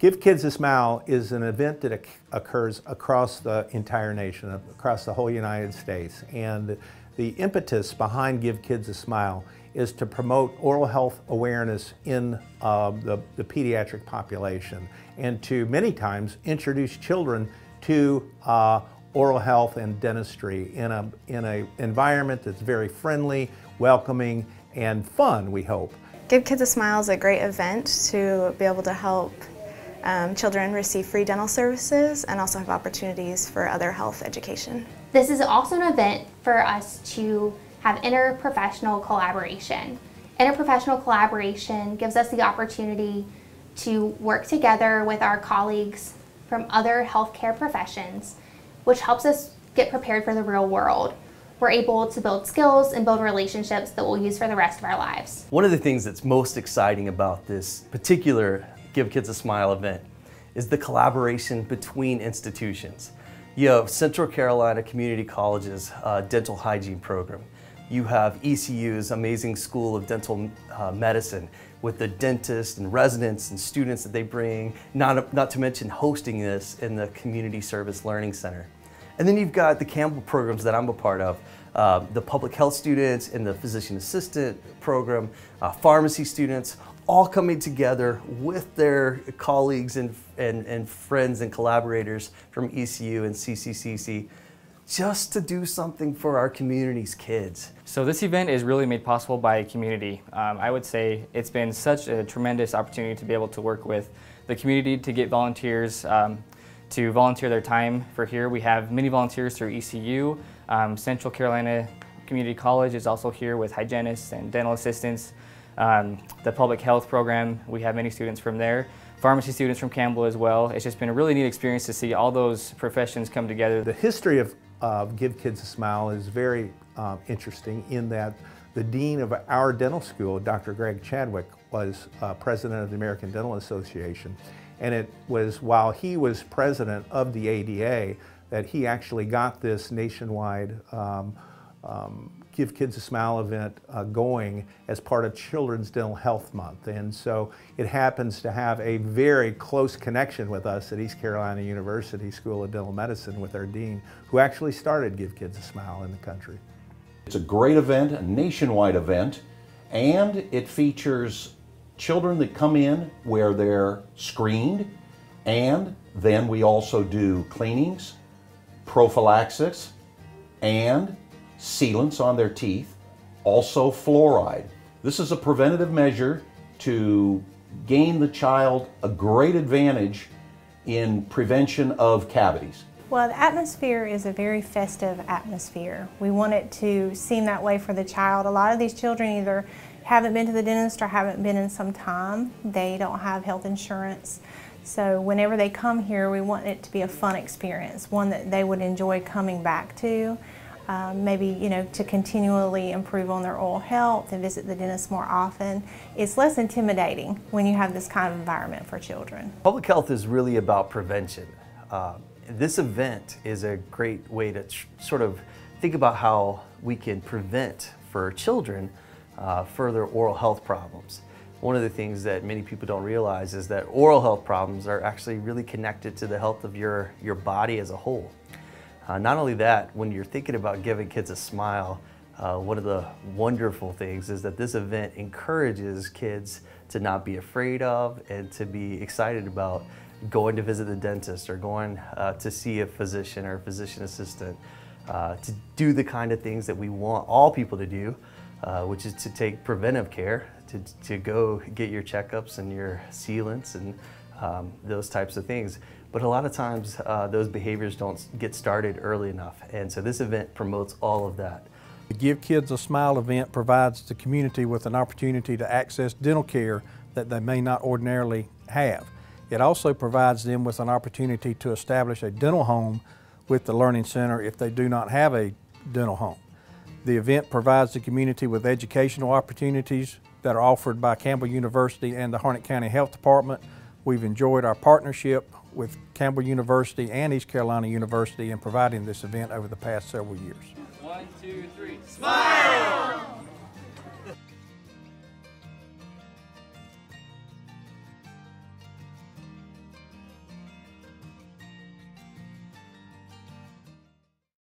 Give Kids a Smile is an event that occurs across the entire nation, across the whole United States. And the impetus behind Give Kids a Smile is to promote oral health awareness in uh, the, the pediatric population and to many times introduce children to uh, oral health and dentistry in a in a environment that's very friendly, welcoming, and fun, we hope. Give Kids a Smile is a great event to be able to help um, children receive free dental services and also have opportunities for other health education. This is also an event for us to have interprofessional collaboration. Interprofessional collaboration gives us the opportunity to work together with our colleagues from other healthcare professions, which helps us get prepared for the real world. We're able to build skills and build relationships that we'll use for the rest of our lives. One of the things that's most exciting about this particular Give Kids a Smile event is the collaboration between institutions. You have Central Carolina Community College's uh, dental hygiene program. You have ECU's amazing School of Dental uh, Medicine with the dentists and residents and students that they bring, not, not to mention hosting this in the Community Service Learning Center. And then you've got the Campbell programs that I'm a part of, uh, the public health students and the physician assistant program, uh, pharmacy students, all coming together with their colleagues and, and, and friends and collaborators from ECU and CCCC just to do something for our community's kids. So this event is really made possible by community. Um, I would say it's been such a tremendous opportunity to be able to work with the community to get volunteers um, to volunteer their time for here. We have many volunteers through ECU. Um, Central Carolina Community College is also here with hygienists and dental assistants. Um, the public health program, we have many students from there. Pharmacy students from Campbell as well. It's just been a really neat experience to see all those professions come together. The history of uh, Give Kids a Smile is very uh, interesting in that the dean of our dental school, Dr. Greg Chadwick, was uh, president of the American Dental Association. And it was while he was president of the ADA that he actually got this nationwide um, um, Give Kids a Smile event uh, going as part of Children's Dental Health Month. And so it happens to have a very close connection with us at East Carolina University School of Dental Medicine with our dean, who actually started Give Kids a Smile in the country. It's a great event, a nationwide event, and it features children that come in where they're screened, and then we also do cleanings, prophylaxis, and sealants on their teeth, also fluoride. This is a preventative measure to gain the child a great advantage in prevention of cavities. Well, the atmosphere is a very festive atmosphere. We want it to seem that way for the child. A lot of these children either haven't been to the dentist or haven't been in some time. They don't have health insurance. So whenever they come here, we want it to be a fun experience, one that they would enjoy coming back to um, maybe you know to continually improve on their oral health and visit the dentist more often. It's less intimidating when you have this kind of environment for children. Public health is really about prevention. Uh, this event is a great way to sort of think about how we can prevent for children uh, further oral health problems. One of the things that many people don't realize is that oral health problems are actually really connected to the health of your, your body as a whole. Uh, not only that, when you're thinking about giving kids a smile, uh, one of the wonderful things is that this event encourages kids to not be afraid of and to be excited about going to visit the dentist or going uh, to see a physician or a physician assistant, uh, to do the kind of things that we want all people to do, uh, which is to take preventive care, to, to go get your checkups and your sealants and um, those types of things. But a lot of times uh, those behaviors don't get started early enough. And so this event promotes all of that. The Give Kids a Smile event provides the community with an opportunity to access dental care that they may not ordinarily have. It also provides them with an opportunity to establish a dental home with the Learning Center if they do not have a dental home. The event provides the community with educational opportunities that are offered by Campbell University and the Harnett County Health Department. We've enjoyed our partnership with Campbell University and East Carolina University in providing this event over the past several years. One, two, three. Smile!